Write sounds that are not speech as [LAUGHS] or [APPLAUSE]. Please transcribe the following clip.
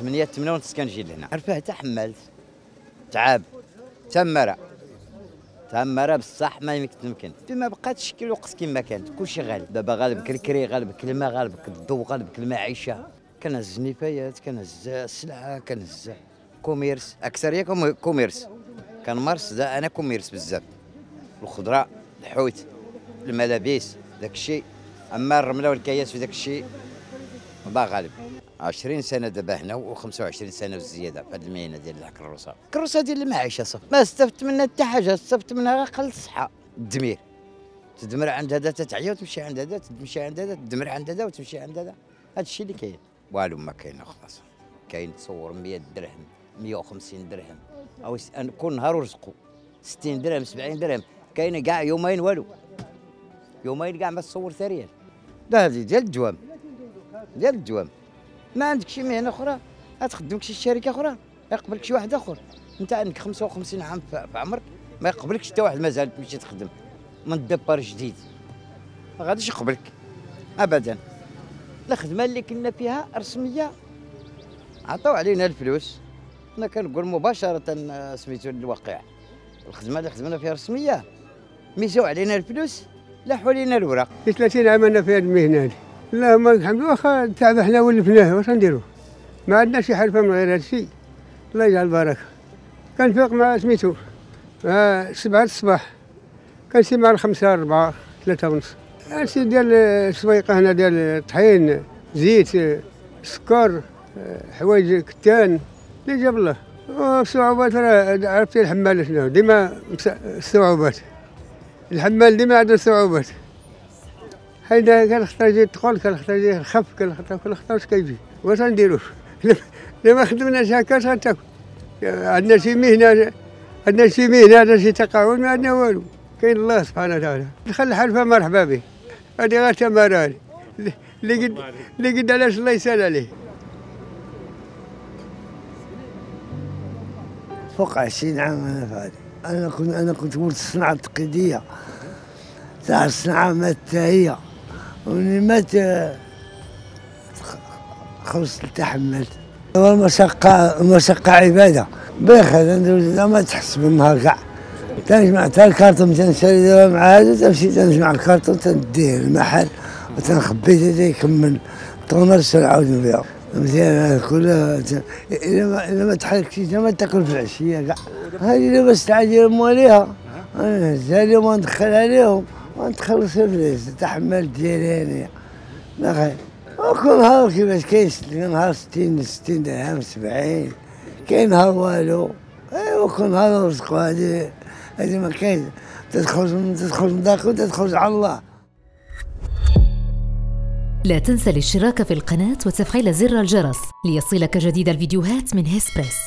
8 8 ونص كنجي لهنا. عرفها حتى حملت تعب. تمرة. تمرة بصح ما يمكن ما بقاتش كي الوقت كما كانت. كلشي غالي دابا غالب الكري غالب الكلمة غالب الضوء غالب المعيشة كنهز النفايات كنهز السلعة كنهز commerce. أكثرية commerce. كنمارس أنا commerce بزاف. الخضرة الحوت الملابس داك الشيء أما الرملة والكياس وداك الشيء الله غالب. 20 سنة دابا هنا و25 سنة وزيادة في هذه المهنة ديال الكروسه الكروسه ديال المعيشة صافي. ما استفدت منها حتى حاجة استفدت منها غير قل الصحة. الدمير. تدمر عند هذا تتعيا وتمشي عند هذا تمشي عند هذا تدمر عند هذا وتمشي عند هذا. هذا الشيء اللي كاين. والو ما كاين خلاص. كاين تصور 100 درهم 150 درهم. أو كل نهار ورزقوا 60 درهم 70 درهم. كاين كاع يومين والو. يومين كاع ما تصور ثريا. لا هذه ديال الدوام. ديال الدوام. ما عندك شي مهنة أخرى؟ غتخدمك شي شركة أخرى. يقبلك شي واحد آخر. أنت عندك 55 عام في عمرك. ما يقبلكش حتى واحد مازال تمشي تخدم. من دبر جديد. ما غاديش يقبلك. ابدا. الخدمه اللي كنا فيها رسمية. عطاو علينا الفلوس. أنا كنقول مباشرة سميتو الواقع. الخدمة اللي خدمنا فيها رسمية. ميزاو علينا الفلوس لاحوا علينا الوراق. في 30 عام أنا في هذه المهنة هذه اللهم الحمد واخا التعب حنا ولفناه واش نديرو ما عندنا شي حرفة من غير هذا الشيء الله يجعل البركة. كنفيق مع سميتو. آه سبعة الصباح. كنمشي مع الخمسة أربعة ثلاثة ونص. هادشي ديال السويقة هنا ديال الطحين زيت سكر حوايج كتان. اللي جاب الله. الصعوبات راه عرفتي الحمال شنو؟ ديما الصعوبات. الحمال ديما عنده صعوبات حيدا كنختار يجي الثقل كنختار يجي الخف كنختار كنختار اش كيجي؟ واش غنديرو الا [LAUGHS] ما خدمناش هكا اش غتاكل عندنا شي مهنة عندنا شي مهنة عندنا شي تقاعد ما عندنا والو. كاين الله سبحانه وتعالى. دخل الحلفة مرحبا به. هذه غير تمارين اللي قد اللي قد علاش الله يسأل عليه. فوق عشرين عام أنا في هذه. أنا كنت أنا كنت ولد الصناعة التقليدية. تاع الصناعة مات هي ومن مات. خلص تحملت والمشقة المشقة عبادة باخر ما تحس بالنهار كاع. تنجمع تا الكارتون تنشري مع هذا تمشي تنجمع الكارتون تنديه المحل وتنخبي يكمل. تغمر نعاود نبيعو مزيان كلها اذا ما اذا ما تحركش ما تاكل في العشية كاع. هذه لبس تعجير مواليها. أنا نهزها وندخل عليهم. ونتخلص الفلوس تحمل ديالي لا خير وكل نهار كيفاش كاين نهار 60 60 درهم 70 كاين نهار والو. أيوا كل نهار رزق هذه هذه ما كاين. تدخل تدخل من داك وتدخل على الله. لا تنسى الاشتراك في القناة وتفعيل زر الجرس ليصلك جديد الفيديوهات من هيسبريس.